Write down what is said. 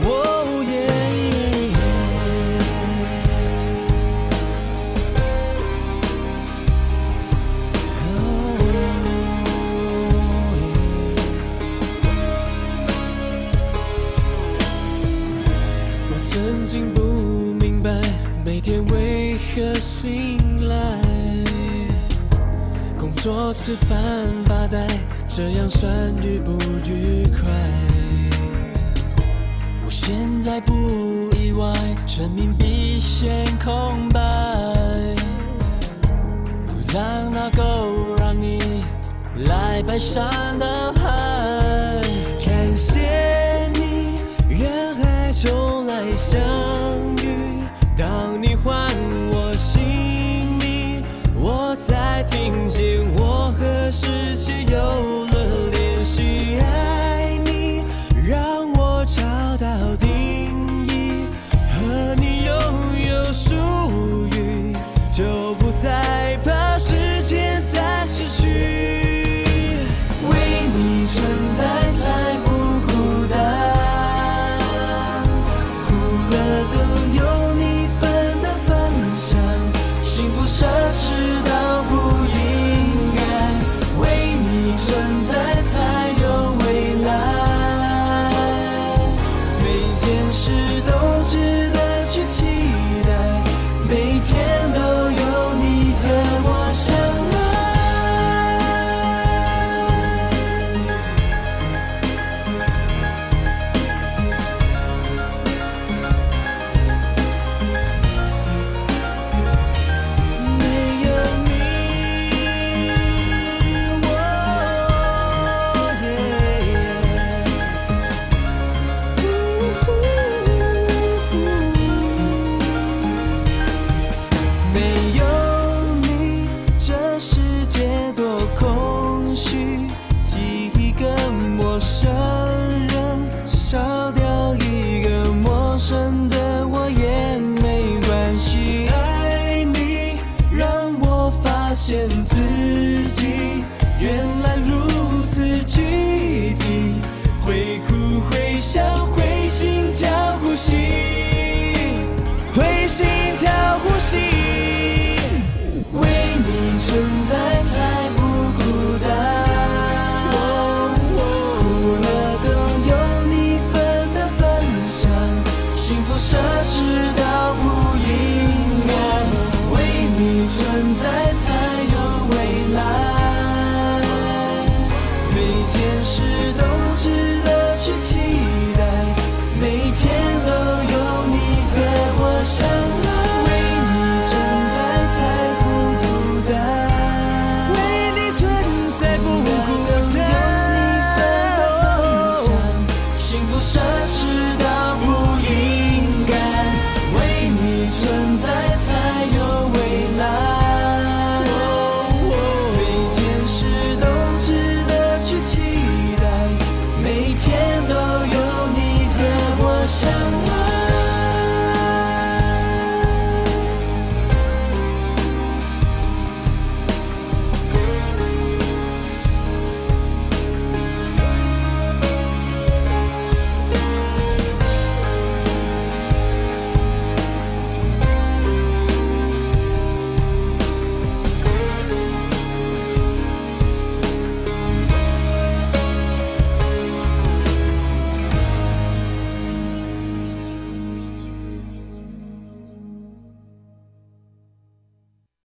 我曾经不明白每天为何醒来，工作、吃饭、发呆，这样算愉不愉快？现在不意外，生命比现空白。不让那够让你来排山倒海。感谢你，人海中来相遇。是现自己原来